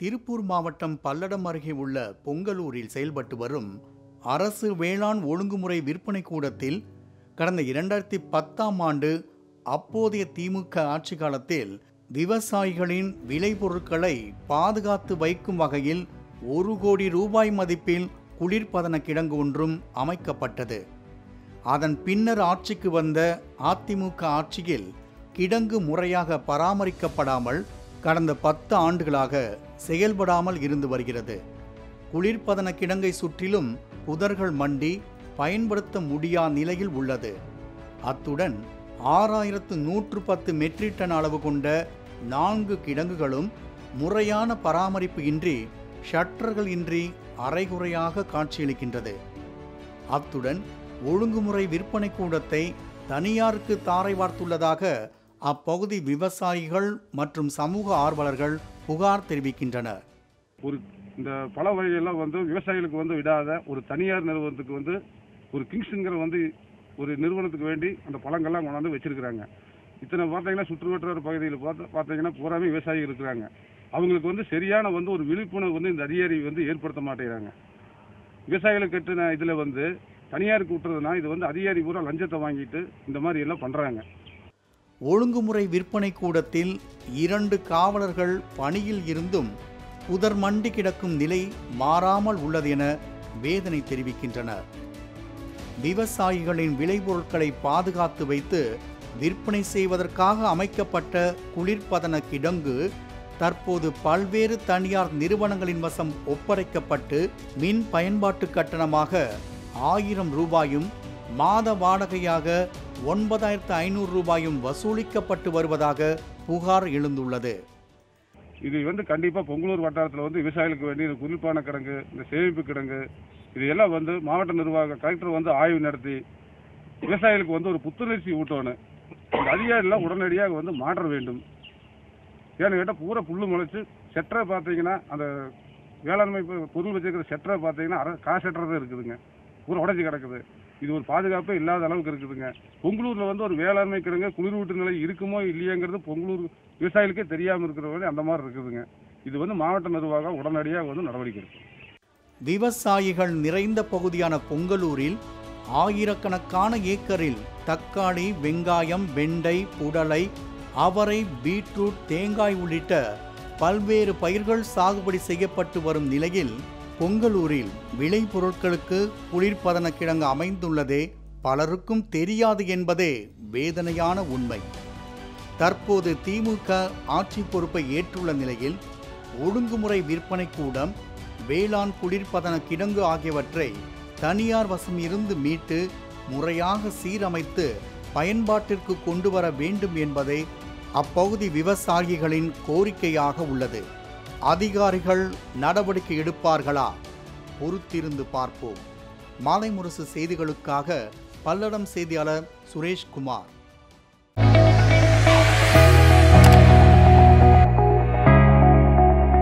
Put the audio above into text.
திருப்பூர் மாவட்டம் பல்லடம் அருகே உள்ள பொங்கலூரில் செயல்பட்டு வரும் அரசு வேளாண் ஒழுங்குமுறை விற்பனை கூடத்தில் கடந்த இரண்டாயிரத்தி பத்தாம் ஆண்டு அப்போதைய திமுக ஆட்சி காலத்தில் விவசாயிகளின் விளைபொருட்களை பாதுகாத்து வைக்கும் வகையில் ஒரு கோடி ரூபாய் மதிப்பில் குளிர்பதன கிடங்கு ஒன்றும் அமைக்கப்பட்டது. அதன் பின்னர் ஆட்சிக்கு வந்த அதிமுக ஆட்சியில் கிடங்கு முறையாக பராமரிக்கப்படாமல் கடந்த பத்து ஆண்டுகளாக செயல்படாமல் இருந்து வருகிறது. குளிர்பதன கிடங்கை சுற்றிலும் புதர்கள் மண்டி பயன்படுத்த முடியா நிலையில் உள்ளது. அத்துடன் ஆறாயிரத்து நூற்று பத்து மெட்ரிக் டன் அளவு கொண்ட நான்கு கிடங்குகளும் முறையான பராமரிப்பு இன்றி ஷட்டர்கள் இன்றி அரைகுறையாக காட்சியளிக்கின்றது. அத்துடன் ஒழுங்குமுறை விற்பனை கூடத்தை தனியாருக்கு தாரை வார்த்துள்ளதாக அப்பகுதி விவசாயிகள் மற்றும் சமூக ஆர்வலர்கள் புகார் தெரிவிக்கின்றனர். ஒரு இந்த பல வகையெல்லாம் வந்து விவசாயிகளுக்கு வந்து விடாத ஒரு தனியார் நிறுவனத்துக்கு வந்து ஒரு கிங்ஸுங்கிற வந்து ஒரு நிறுவனத்துக்கு வேண்டி அந்த பழங்கள்லாம் கொண்டாந்து வச்சிருக்கிறாங்க. இத்தனை பார்த்தீங்கன்னா சுற்றுவட்டார பகுதியில் பார்த்து பார்த்தீங்கன்னா பூராமே விவசாயிகள் இருக்கிறாங்க. அவங்களுக்கு வந்து சரியான வந்து ஒரு விழிப்புணர்வு வந்து இந்த அதிகாரி வந்து ஏற்படுத்த மாட்டேங்கிறாங்க. விவசாயிகளுக்கு கட்டின இதில் வந்து தனியாருக்கு விட்டுறதுனா இது வந்து அதிகாரி பூரா லஞ்சத்தை வாங்கிட்டு இந்த மாதிரி எல்லாம் பண்ணுறாங்க ஒழுங்குமுறை விற்பனை கூடத்தில் இரண்டு காவலர்கள் பணியில் இருந்தும் புதர் மண்டி கிடக்கும் நிலை மாறாமல் உள்ளது என வேதனை தெரிவிக்கின்றனர். விவசாயிகளின் விளைபொருட்களை பாதுகாத்து வைத்து விற்பனை செய்வதற்காக அமைக்கப்பட்ட குளிர்பதன கிடங்கு தற்போது பல்வேறு தனியார் நிறுவனங்களின் வசம் ஒப்படைக்கப்பட்டு மின் பயன்பாட்டு கட்டணமாக ஆயிரம் ரூபாயும் மாத வாடகையாக ஒன்பதாயிரத்து ஐநூறு ரூபாயும் வசூலிக்கப்பட்டு வருவதாக புகார் எழுந்துள்ளது. இது வந்து கண்டிப்பாக பொங்கலூர் வட்டாரத்தில் வந்து விவசாயிகளுக்கு வேண்டிய இந்த குளிர்பான கிடங்கு இந்த சேமிப்பு கிடங்கு இது எல்லாம் வந்து மாவட்ட நிர்வாக கலெக்டர் வந்து ஆய்வு நடத்தி விவசாயிகளுக்கு வந்து ஒரு புத்துணர்ச்சி ஊட்டணும். இந்த அதிகாரிலாம் உடனடியாக வந்து மாற்ற வேண்டும். ஏன்னு கேட்டால் பூரா புல்லு முளைச்சு செட்டரை பார்த்தீங்கன்னா அந்த வேளாண்மை பொருள் வச்சிருக்கிற செட்டரை பார்த்தீங்கன்னா அரை கா செட்டரை தான் இருக்குதுங்க. பூரா உடஞ்சி கிடக்குது. இது ஒரு பாதுகாப்பே இல்லாத அளவுக்கு இருக்குதுங்க. பொங்கலூரில் வந்து ஒரு வேளாண்மை கிடங்க குளிர்வீட்டு நிலை இருக்குமோ இல்லையாங்கிறது பொங்கலூர் விவசாயிகளுக்கே தெரியாமல் இருக்கிற வரை அந்த மாதிரி இருக்குதுங்க. இது வந்து மாவட்ட நிர்வாகம் உடனடியாக வந்து நடவடிக்கை எடுக்கும். விவசாயிகள் நிறைந்த பகுதியான பொங்கலூரில் ஆயிரக்கணக்கான ஏக்கரில் தக்காளி வெங்காயம் வெண்டை புடலை அவரை பீட்ரூட் தேங்காய் உள்ளிட்ட பல்வேறு பயிர்கள் சாகுபடி செய்யப்பட்டு வரும் நிலையில் பொங்கலூரில் விளை பொருட்களுக்கு குளிர்பதன கிடங்கு அமைந்துள்ளதே பலருக்கும் தெரியாது என்பதே வேதனையான உண்மை. தற்போது திமுக ஆட்சி பொறுப்பை ஏற்றுள்ள நிலையில் ஒழுங்குமுறை விற்பனை கூடம் வேளாண் குளிர்பதன கிடங்கு ஆகியவற்றை தனியார் வசம் இருந்து மீட்டு முறையாக சீரமைத்து பயன்பாட்டிற்கு கொண்டு வர வேண்டும் என்பதே அப்பகுதி விவசாயிகளின் கோரிக்கையாக உள்ளது. அதிகாரிகள் நடவடிக்கை எடுப்பார்களா? பொறுத்திருந்து பார்ப்போம். மாலை முரசு செய்திகளுக்காக பல்லடம் செய்தியாளர் சுரேஷ்குமார்.